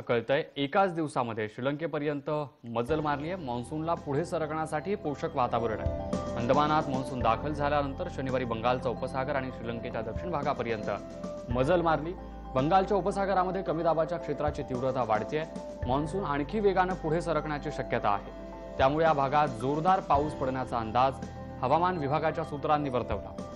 कळतंय. एकाच दिवसामध्ये श्रीलंकेपर्यंत मजल मारली आहे मान्सूनला पुढे सरकण्यासाठी पोषक वातावरण आहे. अंदमानात मान्सून दाखल झाल्यानंतर शनिवारी बंगालचा उपसागर आणि श्रीलंकेच्या दक्षिण भागापर्यंत मजल मारली. बंगालच्या उपसागरामध्ये कमी दाबाच्या क्षेत्राची तीव्रता वाढते मान्सून आणखी वेगानं पुढे सरकण्याची शक्यता आहे. त्यामुळे या भागात जोरदार पाऊस पडण्याचा अंदाज हवामान विभागाच्या सूत्रांनी वर्तवला.